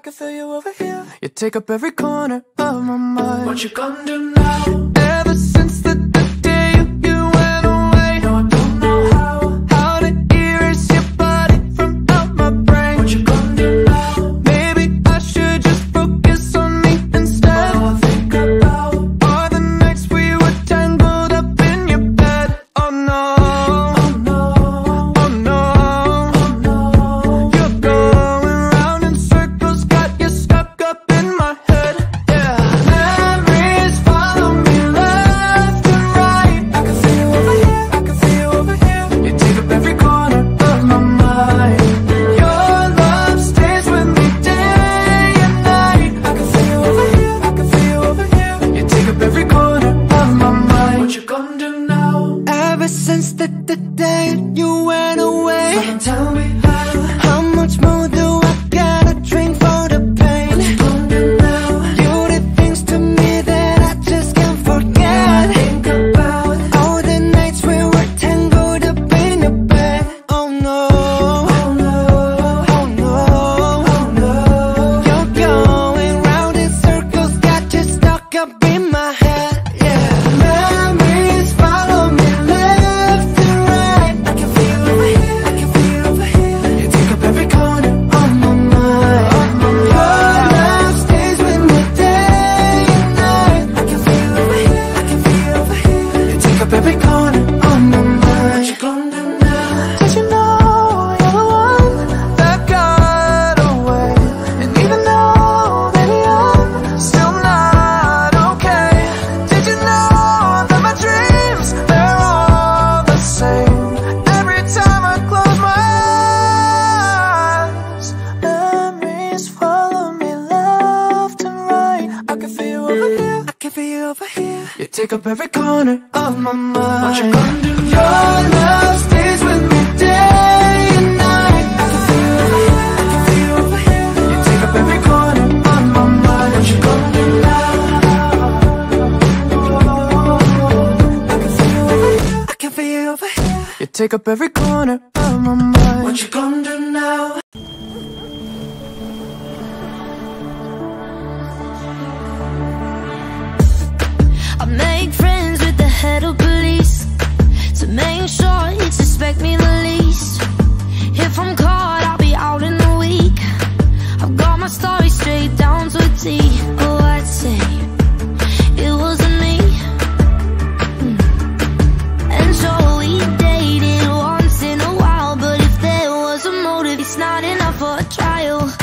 can feel you over here. You take up every corner of my mind. What you gonna do now? Yeah. what you gonna do now? Ever since the, the day you looking for you over here You take up every corner of my mind What you gonna do? Your love stays with me day and night I can feel you I can feel you over here You take up every corner of my mind What you gonna do now? I can feel you I can feel you over here You take up every corner of my mind What you gonna do now? I make friends with the head of police. To make sure he'd suspect me the least. If I'm caught, I'll be out in a week. I've got my story straight down to a T. Oh, I'd say it wasn't me. Hmm. And so we dated once in a while But if there was a motive, it's not enough for a trial.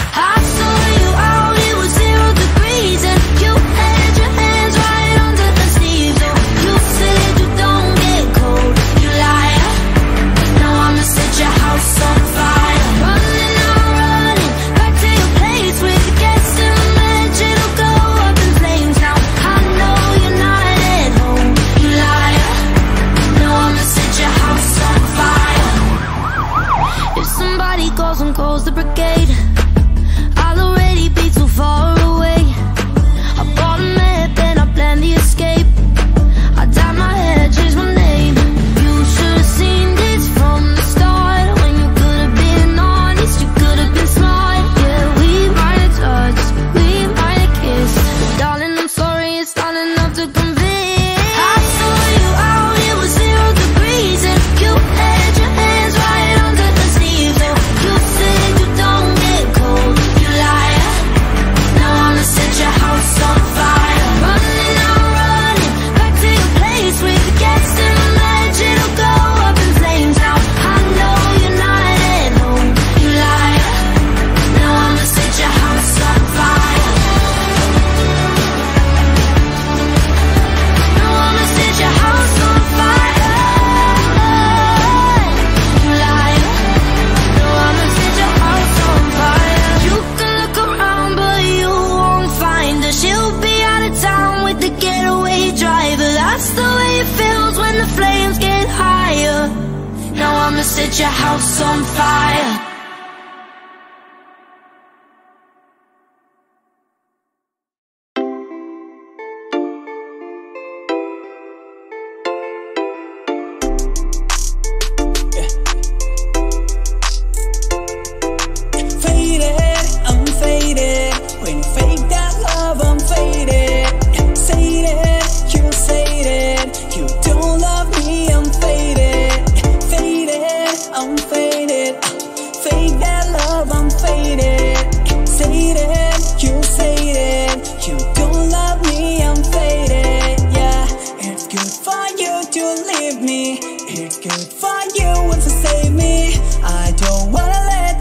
set your house on fire.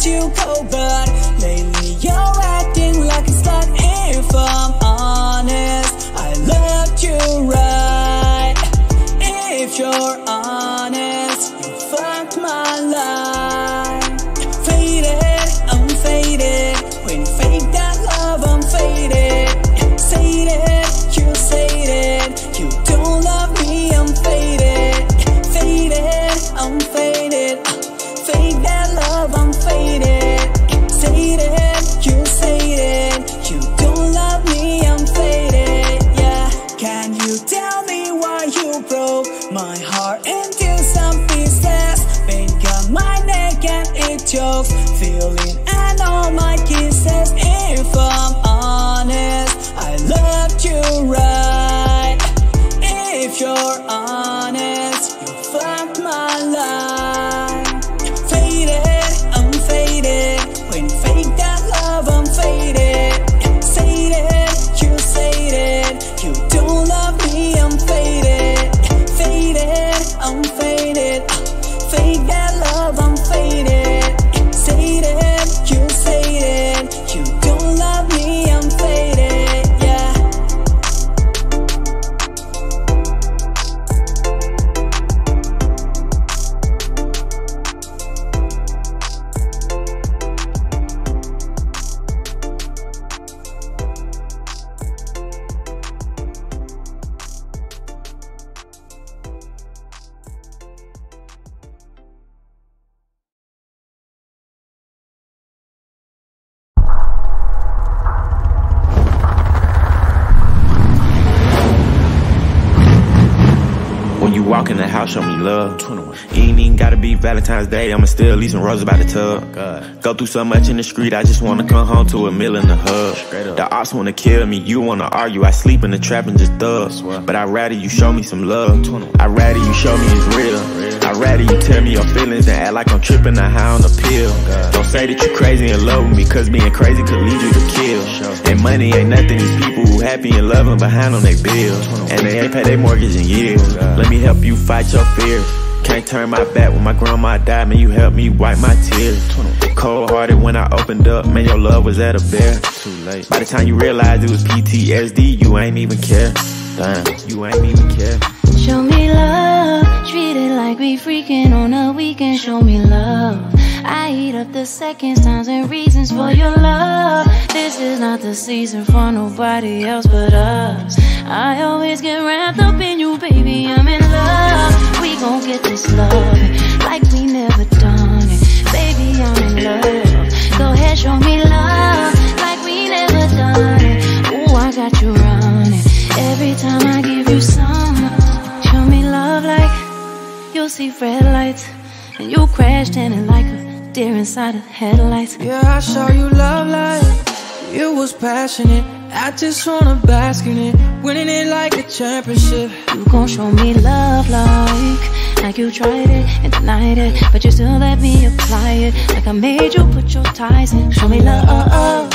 You go, but I'm faded. Walk in the house, show me love. 21. You ain't even gotta be Valentine's Day. I'ma still leave some roses by the tub. Go through so much in the street, I just wanna come home to a meal in the hub. The ops wanna kill me, you wanna argue. I sleep in the trap and just thug. But I'd rather you show me some love. I'd rather you show me it's real. I'd rather you tell me your feelings than act like I'm tripping or high on a pill. Don't say that you crazy in love with me, cause being crazy could lead you to kill. And money ain't nothing, these people who happy and loving behind on their bills. And they ain't pay their mortgage in years. Let me help you fight your fears. Can't turn my back when my grandma died, man, you helped me wipe my tears. Cold hearted when I opened up, man, your love was at a bear. Too late. By the time you realized it was PTSD, you ain't even care. Damn, you ain't even care. Show me love, treat it like we freaking on a weekend. Show me love. I eat up the seconds, times, and reasons for your love. This is not the season for nobody else but us. I always get wrapped up in you, baby. I'm in love. We gon' get this love like we never done it. Baby, I'm in love. Go ahead, show me love like we never done it. Ooh, I got you running. Every time I give you some, show me love like you'll see red lights. And you crashed in it like deer inside of headlights. Yeah, I saw you love life. You was passionate. I just wanna bask in it. Winning it like a championship. You gon' show me love like Like you tried it and denied it But you still let me apply it Like I made you put your ties in Show me love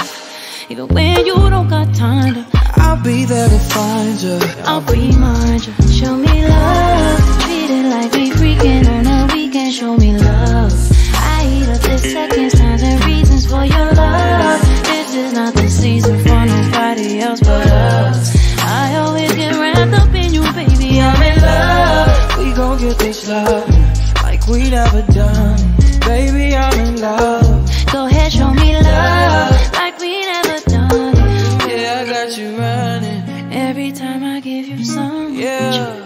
Even when you don't got time to I'll be there to find you. I'll remind you Show me love Treat it like we freaking on a weekend Show me love this love like we never done. Baby, I'm in love. Go ahead, show me love, like we never done. Yeah, I got you running every time I give you some. Yeah.